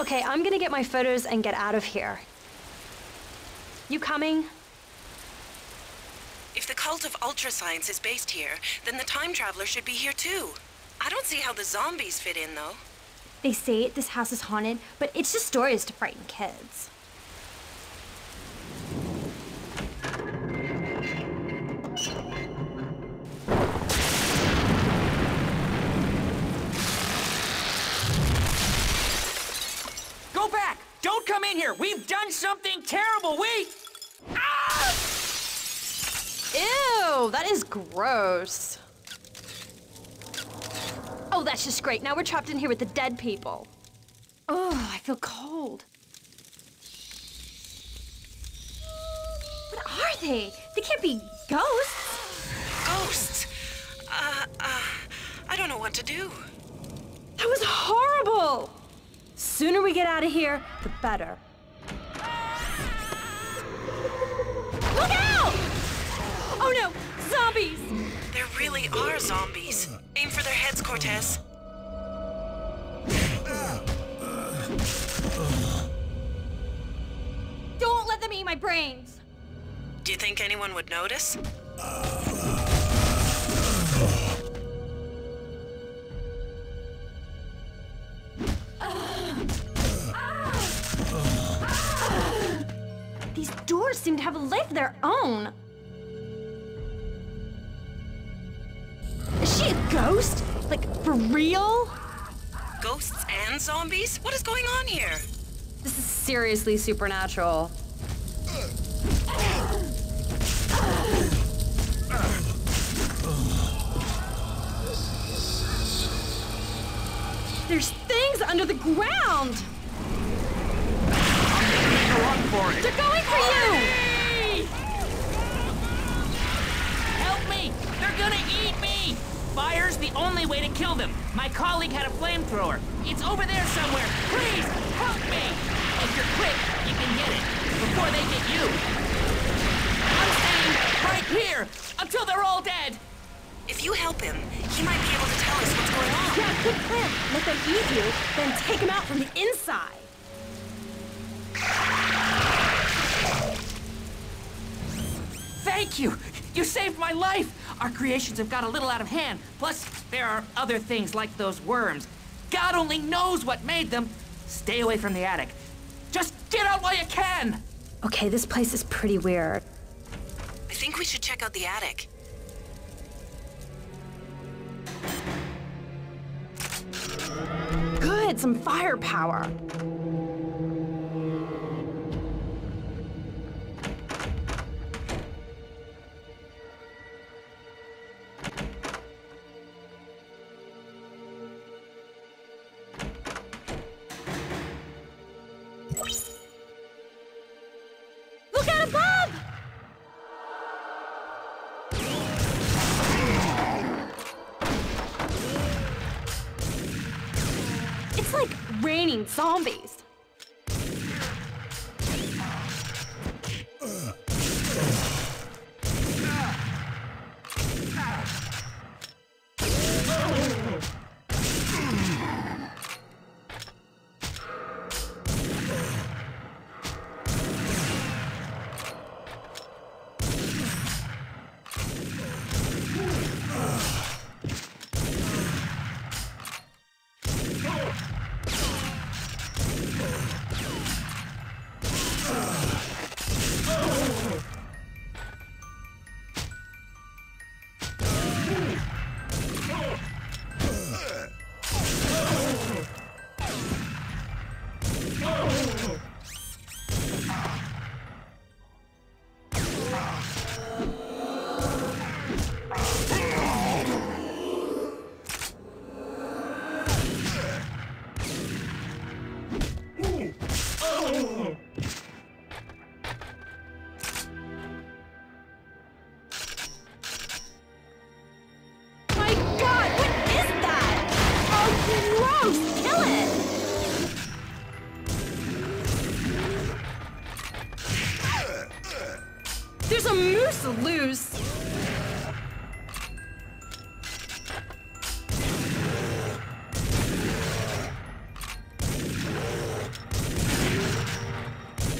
Okay, I'm gonna get my photos and get out of here. You coming? If the cult of ultra science is based here, then the time traveler should be here too. I don't see how the zombies fit in, though. They say this house is haunted, but it's just stories to frighten kids. Go back! Don't come in here! We've done something terrible! We... Ah! Ew, that is gross. Oh, that's just great. Now we're trapped in here with the dead people. Oh, I feel cold. What are they? They can't be ghosts. Ghosts! Uh, uh, I don't know what to do. That was horrible. Sooner we get out of here, the better. Look out! Oh no, zombies! There really are zombies. Aim for their heads, Cortez. Don't let them eat my brains. Do you think anyone would notice? These own. Is she a ghost? Like, for real? Ghosts and zombies? What is going on here? This is seriously supernatural. There's things under the ground! Run for it! They're going for you! Fire's the only way to kill them. My colleague had a flamethrower. It's over there somewhere. Please, help me! If you're quick, you can get it before they get you. I'm staying right here until they're all dead. If you help him, he might be able to tell us what's going on. Yeah, good plan. Let them eat you, then take him out from the inside. Thank you! You saved my life! Our creations have got a little out of hand. Plus, there are other things like those worms. God only knows what made them. Stay away from the attic. Just get out while you can! Okay, this place is pretty weird. I think we should check out the attic. Good, some firepower. Raining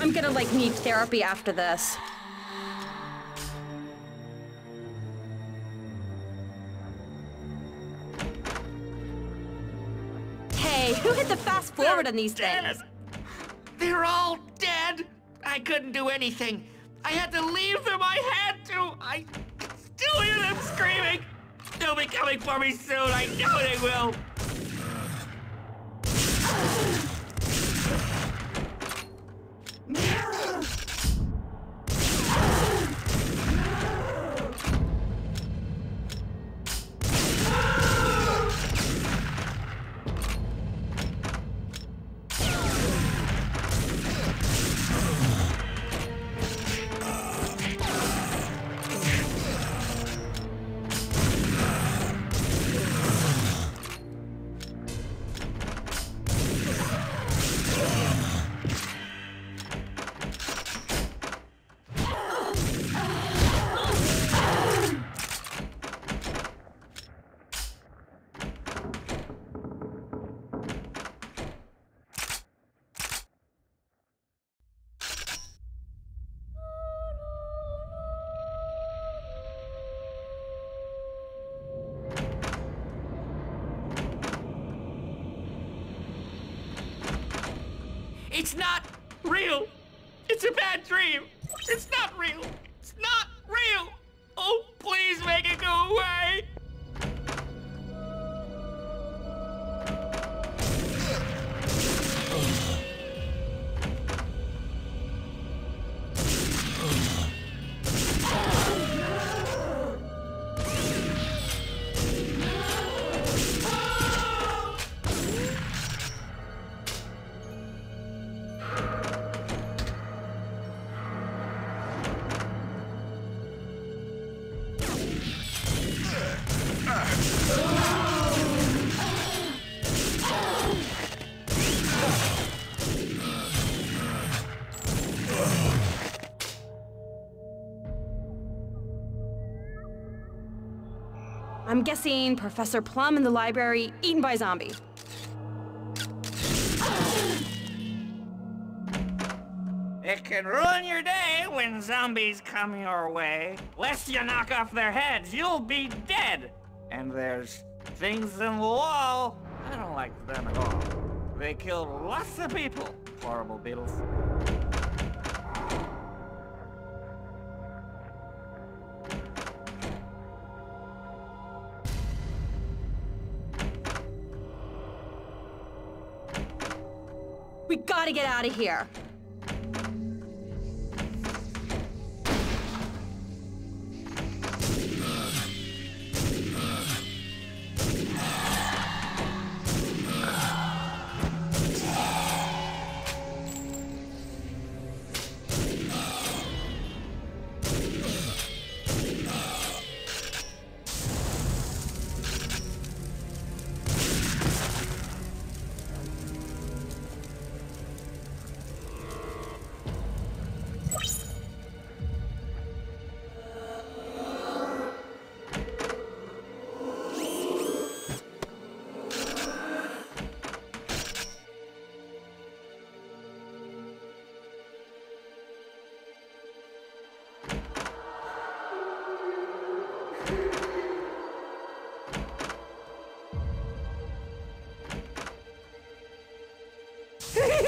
I'm gonna, like, need therapy after this. Hey, who hit the fast forward on these Dead. things? They're all dead. I couldn't do anything. I had to leave them. I had to. I still hear them screaming. They'll be coming for me soon. I know they will. It's not real. It's a bad dream. It's not real. It's not real. Oh, please make it go away. I'm guessing Professor Plum in the library, eaten by zombie. It can ruin your day when zombies come your way. Lest you knock off their heads, you'll be dead. And there's things in the wall. I don't like them at all. They killed lots of people. Horrible beetles. We gotta get out of here.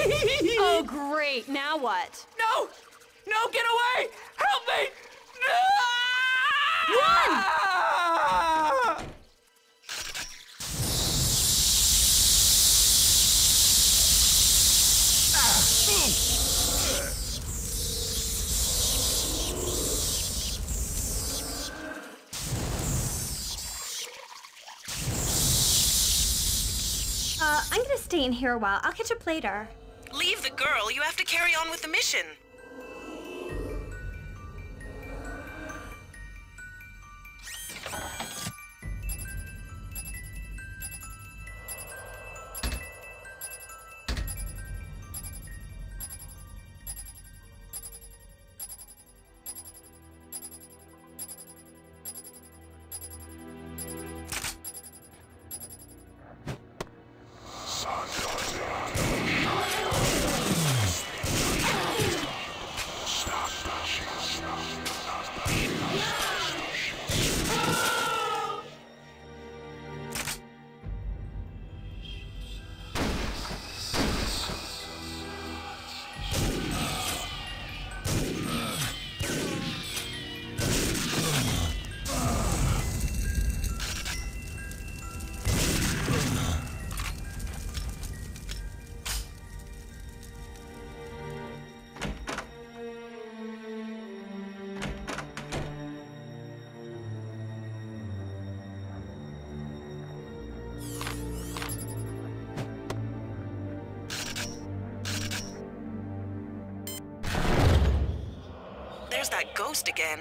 Oh, great. Now what? No! No, get away! Help me! No! Run! Uh, I'm gonna stay in here a while. I'll catch up later. Leave the girl. You have to carry on with the mission. That ghost again.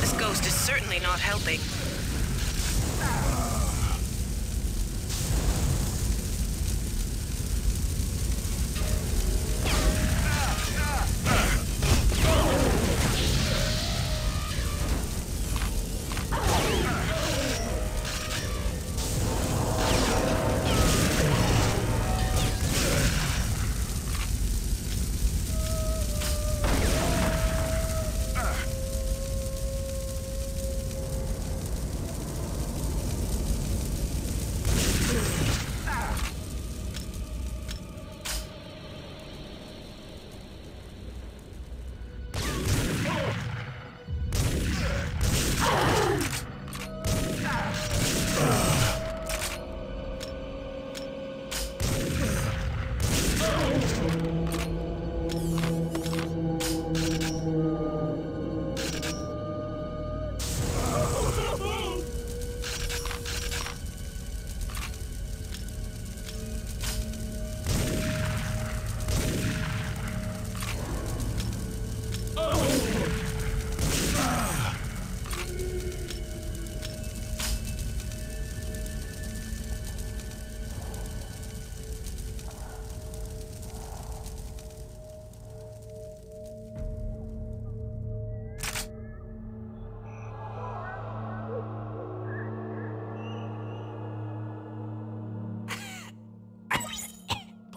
This ghost is certainly not helping.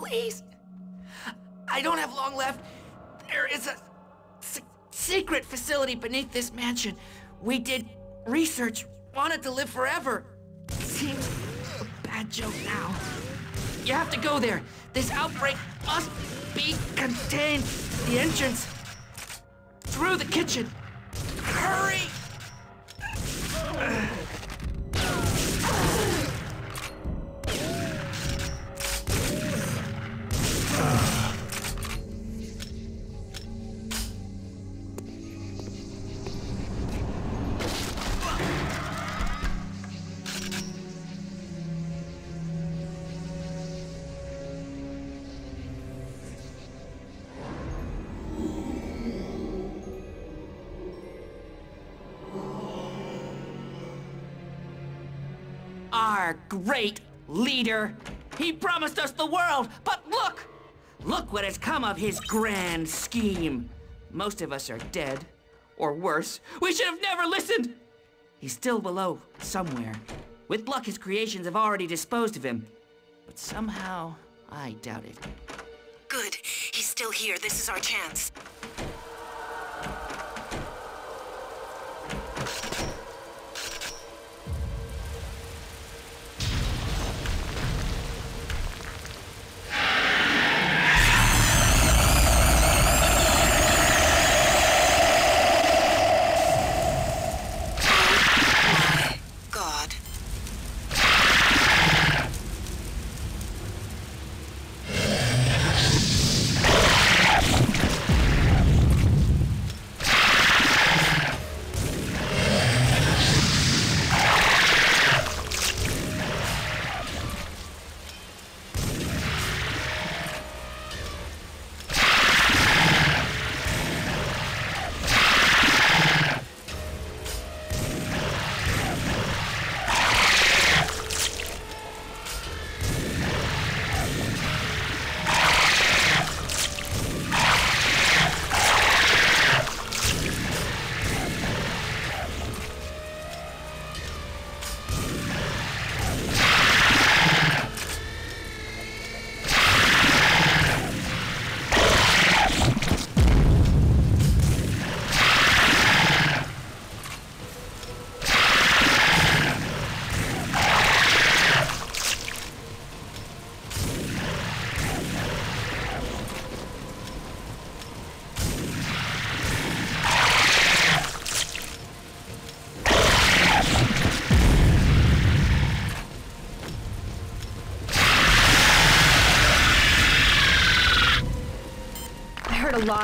Please. I don't have long left. There is a secret facility beneath this mansion. We did research, wanted to live forever. Seems a bad joke now. You have to go there. This outbreak must be contained. The entrance through the kitchen. Hurry! Our great leader. He promised us the world, but look! Look what has come of his grand scheme. Most of us are dead. Or worse, we should have never listened! He's still below, somewhere. With luck, his creations have already disposed of him. But somehow, I doubt it. Good. He's still here. This is our chance.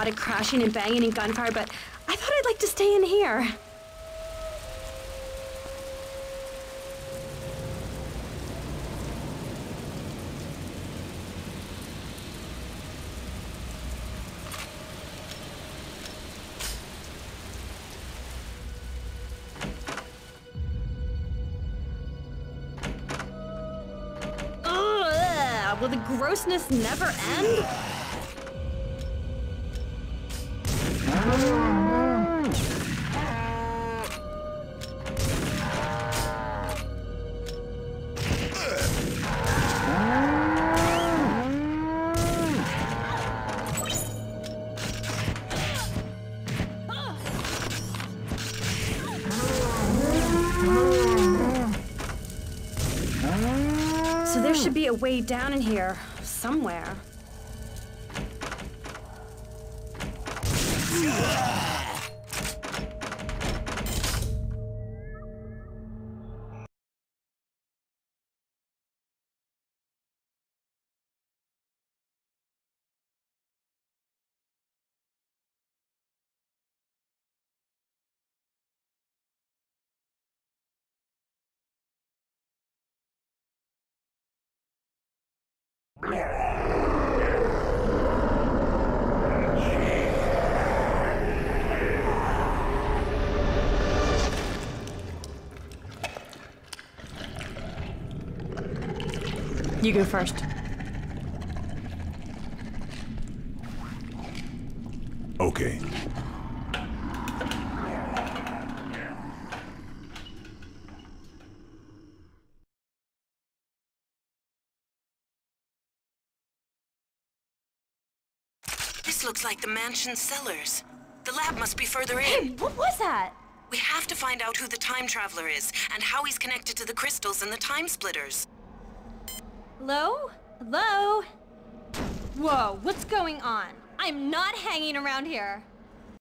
lot of crashing and banging and gunfire, but I thought I'd like to stay in here. Will the grossness never end? Way down in here, somewhere. You go first. Okay. This looks like the mansion's cellars. The lab must be further Hey, in. what was that? We have to find out who the time traveler is and how he's connected to the crystals and the time splitters. Hello? Hello? Whoa, what's going on? I'm not hanging around here.